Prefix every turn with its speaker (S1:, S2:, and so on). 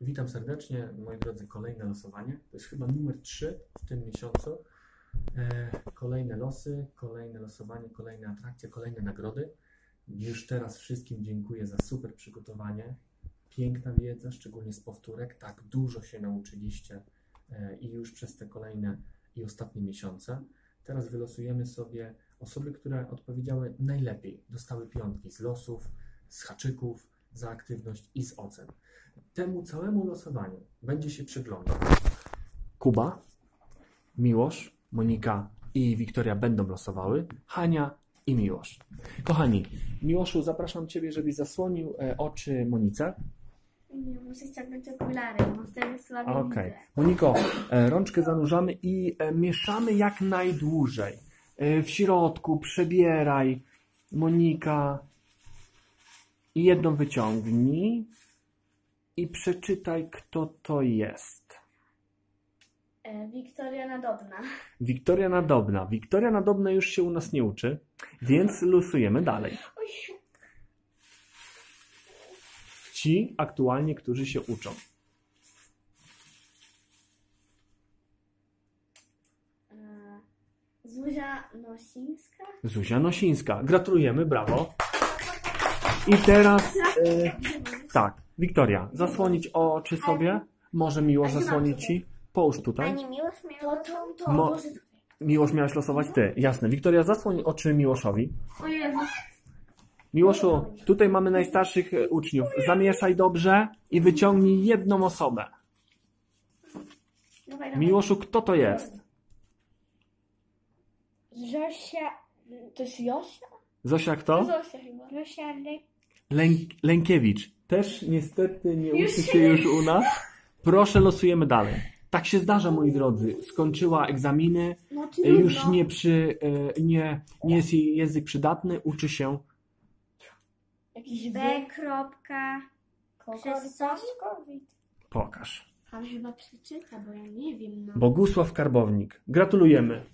S1: Witam serdecznie, moi drodzy, kolejne losowanie. To jest chyba numer 3 w tym miesiącu. E, kolejne losy, kolejne losowanie, kolejne atrakcje, kolejne nagrody. Już teraz wszystkim dziękuję za super przygotowanie. Piękna wiedza, szczególnie z powtórek. Tak dużo się nauczyliście e, i już przez te kolejne i ostatnie miesiące. Teraz wylosujemy sobie osoby, które odpowiedziały najlepiej. Dostały piątki z losów, z haczyków, za aktywność i z ocen. Temu całemu losowaniu będzie się przyglądał Kuba, Miłosz, Monika i Wiktoria będą losowały, Hania i Miłosz. Kochani, Miłoszu, zapraszam Ciebie, żebyś zasłonił e, oczy Monice.
S2: Nie, muszę ściągnąć okulary, bo wtedy
S1: Okej.
S2: widzę.
S1: Moniko, e, rączkę zanurzamy i e, mieszamy jak najdłużej. W środku przebieraj. Monika. I jedną wyciągnij. I przeczytaj, kto to jest.
S2: E, Wiktoria Nadobna.
S1: Wiktoria Nadobna. Wiktoria Nadobna już się u nas nie uczy, więc losujemy dalej. Ci aktualnie, którzy się uczą.
S2: E, Zuzia Nosińska.
S1: Zuzia Nosińska. Gratulujemy, brawo. I teraz, e, tak, Wiktoria, zasłonić oczy sobie. Może miło zasłonić ci. Połóż tutaj.
S2: Pani Miłosz miała... To.
S1: Mo- Miłosz miałeś losować ty. Jasne. Wiktoria, zasłoń oczy Miłoszowi.
S2: o.
S1: Miłoszu, tutaj mamy najstarszych e, uczniów. Zamieszaj dobrze i wyciągnij jedną osobę.
S2: Dawaj, dawaj.
S1: Miłoszu, kto to jest?
S2: Zosia... To jest Josia?
S1: Zosia kto?
S2: Zosia chyba. Zosia.
S1: Lęk, Lękiewicz. Też niestety nie uczy
S2: się
S1: już u nas. Proszę, losujemy dalej. Tak się zdarza, moi drodzy. Skończyła egzaminy,
S2: No
S1: e, już nie, przy, e, nie, nie jest jej język przydatny, uczy się.
S2: Jakiś
S3: B. Kropka.
S2: Przez.
S1: Pokaż.
S2: Pan chyba przeczyta, bo ja nie wiem. No.
S1: Bogusław Karbownik. Gratulujemy.